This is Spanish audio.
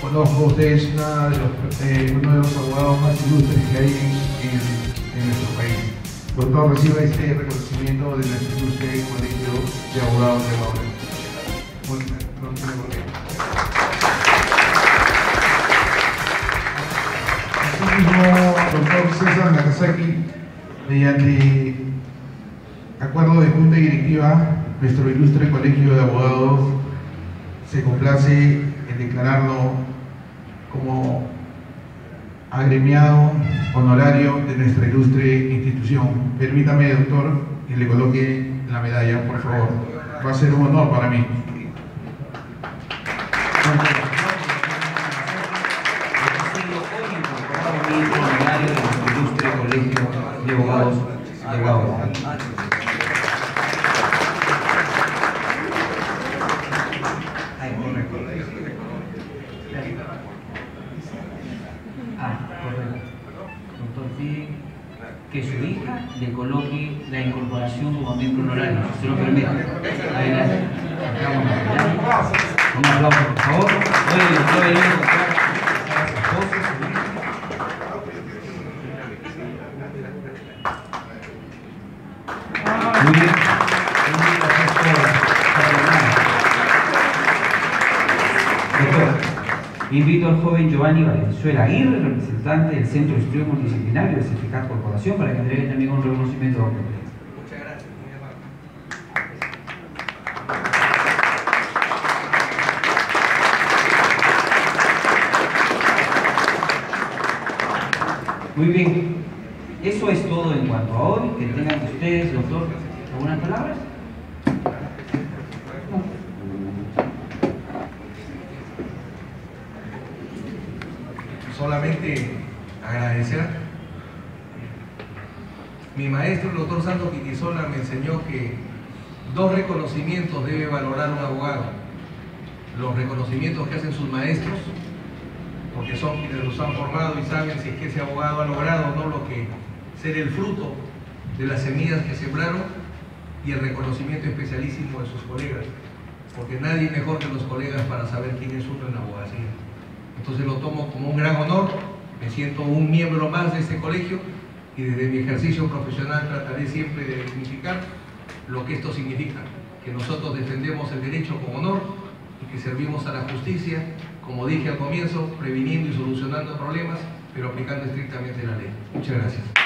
conozco, usted es una de los, eh, uno de los abogados más ilustres que hay en, en nuestro país. Doctor, reciba este reconocimiento del ilustre Colegio de Abogados de Guadalajara. No tiene por. Asimismo, doctor César Nagasaki, mediante acuerdo de Junta Directiva, nuestro ilustre Colegio de Abogados se complace en declararlo como agremiado honorario de nuestra ilustre institución. Permítame, doctor, que le coloque la medalla, por favor. Va a ser un honor para mí. de. Que su hija le coloque la incorporación como miembro honorario, si se lo permite. Adelante. Un aplauso, por favor. Oye, doctor, ahí, doctor. Invito al joven Giovanni Valenzuela Aguirre, representante del Centro de Estudio Multidisciplinario de CFK Corporación, para que entregue también un reconocimiento a. Muchas gracias, muy amable. Muy bien. Eso es todo en cuanto a hoy. Que tengan ustedes, doctor, algunas palabras. Solamente agradecer. Mi maestro, el doctor Santos Quitizola, me enseñó que dos reconocimientos debe valorar un abogado. Los reconocimientos que hacen sus maestros, porque son quienes los han formado y saben si es que ese abogado ha logrado o no lo que ser el fruto de las semillas que sembraron y el reconocimiento especialísimo de sus colegas, porque nadie mejor que los colegas para saber quién es uno en la abogacía. Entonces lo tomo como un gran honor, me siento un miembro más de este colegio y desde mi ejercicio profesional trataré siempre de dignificar lo que esto significa, que nosotros defendemos el derecho con honor y que servimos a la justicia, como dije al comienzo, previniendo y solucionando problemas, pero aplicando estrictamente la ley. Muchas gracias.